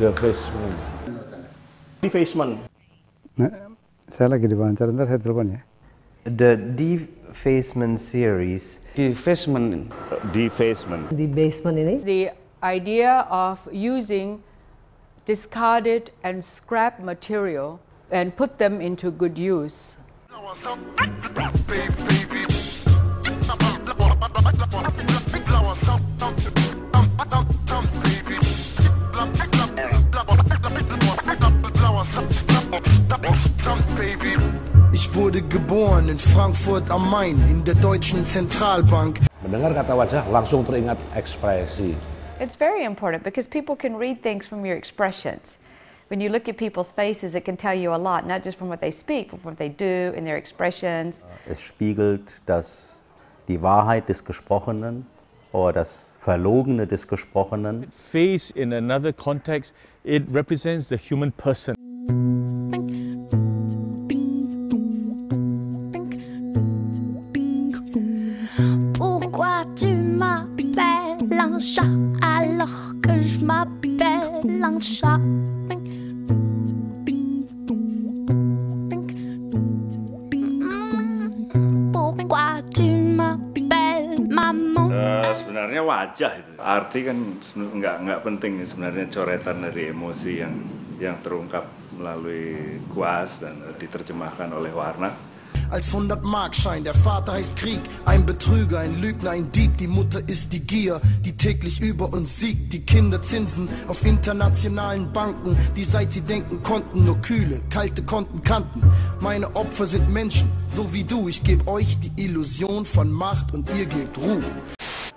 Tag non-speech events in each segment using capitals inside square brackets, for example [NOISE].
Defacement. Defacement. Nah, saya lagi diwawancara, ntar saya telepon ya. The defacement series Defacement. Defacement. Di basement ini The idea of using discarded and scrap material and put them into good use. [LAUGHS] wurde geboren in Frankfurt am Main in der Deutschen Zentralbank. Mendengar kata wajah langsung teringat ekspresi. It's very important because people can read things from your expressions. When you look at people's faces, it can tell you a lot, not just from what they speak, but from what they do and their expressions. Es spiegelt das, die Wahrheit des Gesprochenen oder das Verlogene des Gesprochenen. face in another context, it represents the human person. Eh, sebenarnya wajah itu. Arti kan nggak nggak penting sebenarnya coretan dari emosi yang yang terungkap melalui kuas dan diterjemahkan oleh warna. Als 100-Markschein, der Vater heißt Krieg, ein Betrüger, ein Lügner, ein Dieb, die Mutter ist die Gier, die täglich über uns siegt, die Kinder Zinsen auf internationalen Banken, die seit sie denken konnten nur kühle, kalte Konten kannten. Meine Opfer sind Menschen, so wie du, ich gebe euch die Illusion von Macht und ihr gebt Ruhe.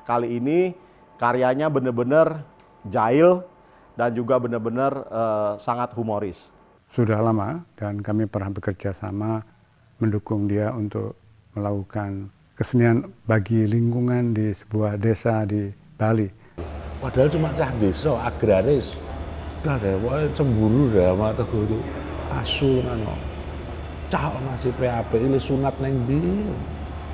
Kali ini karyanya benar-benar jahil dan juga benar-benar eh, sangat humoris. Sudah lama dan kami pernah bekerja sama mendukung dia untuk melakukan kesenian bagi lingkungan di sebuah desa di Bali. Padahal cuma cah desa, agraris. Udah deh, pokoknya cemburu deh sama Teguh itu. Asu kan. Cah ngasih PAP ini sunat neng di.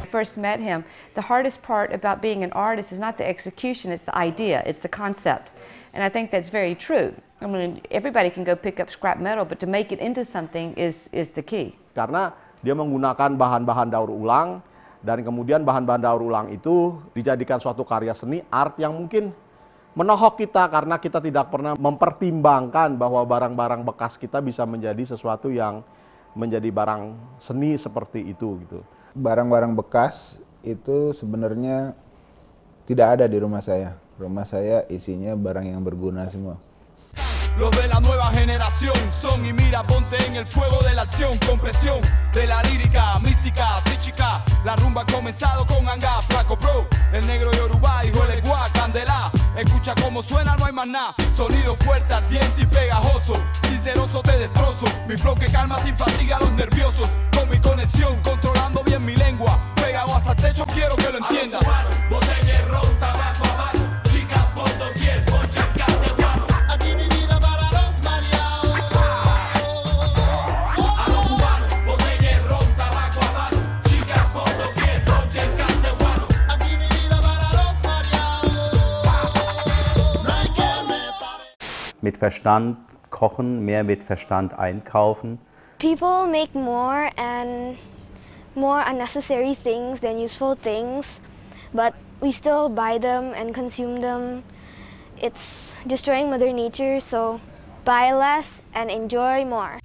I first met him, the hardest part about being an artist is not the execution, it's the idea, it's the concept. And I think that's very true. I mean, everybody can go pick up scrap metal, but to make it into something is, is the key. Karena dia menggunakan bahan-bahan daur ulang dan kemudian bahan-bahan daur ulang itu dijadikan suatu karya seni art yang mungkin menohok kita karena kita tidak pernah mempertimbangkan bahwa barang-barang bekas kita bisa menjadi sesuatu yang menjadi barang seni seperti itu gitu. Barang-barang bekas itu sebenarnya tidak ada di rumah saya. Rumah saya isinya barang yang berguna semua. Los de la nueva generación son y mira, ponte en el fuego de la acción, con presión de la lírica, mística, psíquica. La rumba ha comenzado con Anga, Flaco Pro, el negro Yoruba, hijo de Gua, Candela. Escucha cómo suena, no hay más nada. Sonido fuerte, ardiente y pegajoso. Sinceroso te destrozo. Mi flow que calma sin fatiga a los nerviosos. Con mi conexión, controlando bien Mit Verstand kochen, mehr mit Verstand einkaufen. People make more and more unnecessary things than useful things, but we still buy them and consume them. It's destroying Mother Nature, so buy less and enjoy more.